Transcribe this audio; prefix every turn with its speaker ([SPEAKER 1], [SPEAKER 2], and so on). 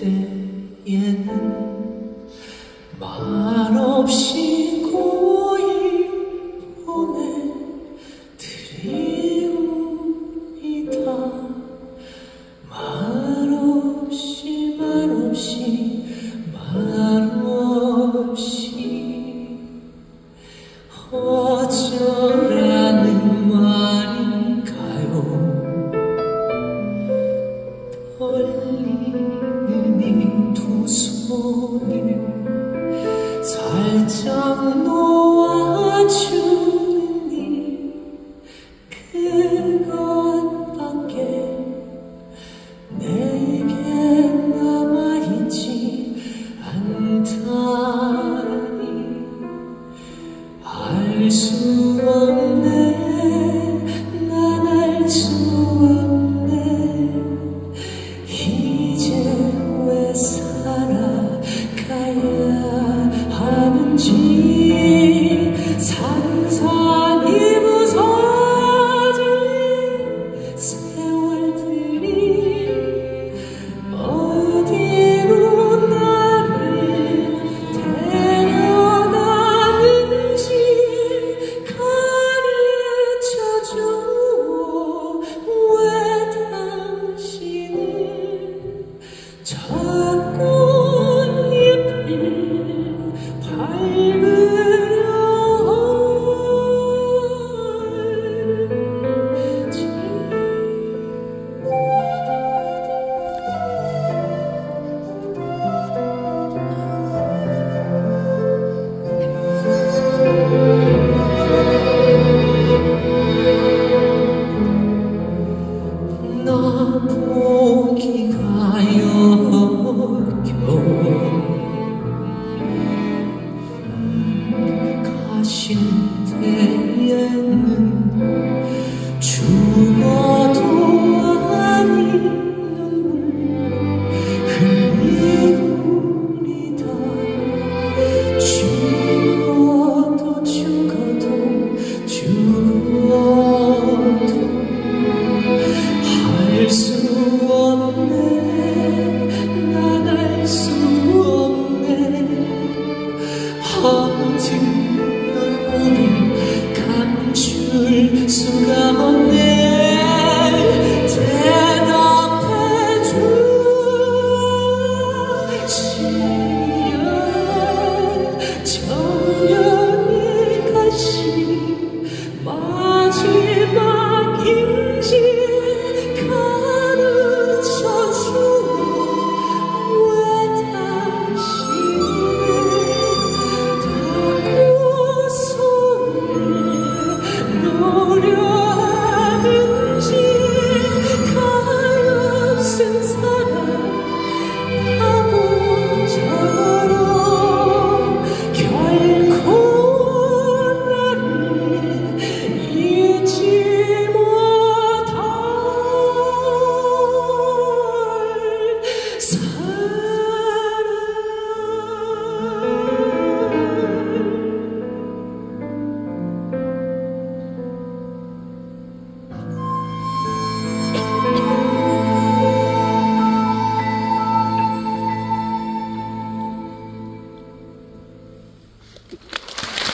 [SPEAKER 1] 때에는 말없이 고이 보내드리우이다. 말없이 말없이 말없이 어쩌라는 말인가요? 두 손을 살짝 놓아주니 그 작은 잎이 발